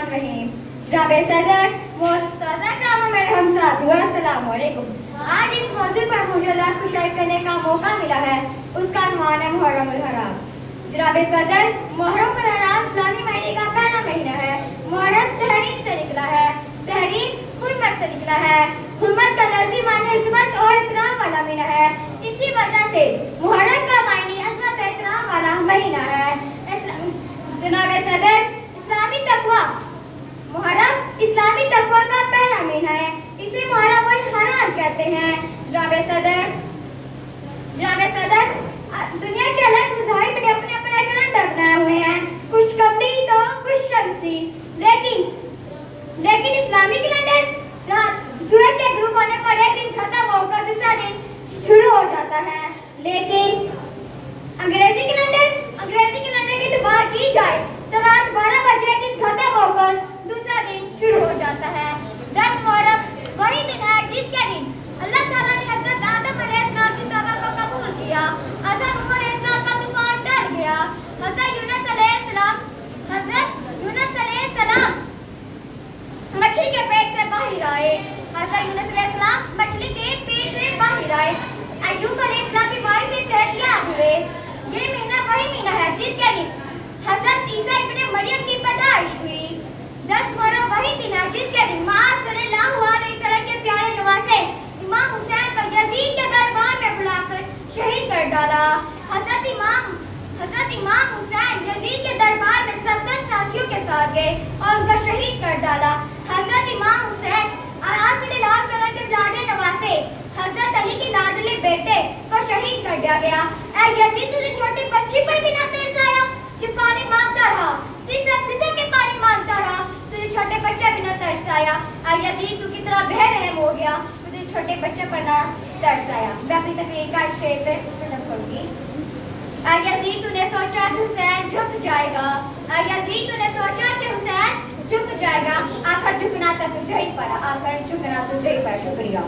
जनाब सदर आज इस मौजूद पर मुझे लाख करने का मौका मिला है। उसका अनुमान है मुहर्रम हराम। जनाब सदर, मुहर्रम हराम इस्लामी महीने का पहला महीना है। मुहर्रम तहरीम से निकला है। तहरीम हुरमत से निकला है। हुरमत का लफ्जी माने इज़्ज़त और इकराम वाला महीना है। इसी वजह से मुहर्रम का मायने अजमत इकराम वाला महीना है जनाब सदर इस्लामी तकवा मुहर्रम इस्लामी तकवा का पहला महीना है। इसे वही हराम कहते हैं। जनाब सदर जनाब सदर दुनिया के अलग मजाहिब ने अपने अपने कैलेंडर बनाए हुए हैं। कुछ कमरी तो कुछ शमसी। लेकिन लेकिन इस्लामी कैलेंडर डाला। हज़रत इमाम हज़रत इमाम हुसैन यजीद के दरबार में सत्तर साथियों के साथ गए और उनका शहीद कर डाला। हज़रत इमाम हुसैन के लाडले नवासे, हज़रत अली के लाडले बेटे को शहीद कर दिया गया। तुझे छोटी बच्ची पर भी ना तरस आया जो पानी माँगता रहा के पानी माँगता रहा छोटे बच्चे भी न तरस आया तू कितना बेरहम हो गया, तुझे छोटे बच्चे पर ना तरस आया मैं अपनी तकरीर का शेर पे सोचा कि हुसैन झुक जाएगा। यजीद ने सोचा कि हुसैन झुक जाएगा। आखिर झुकना तो तुझे ही पड़ा, आखिर झुकना तुझे ही पड़ा, शुक्रिया।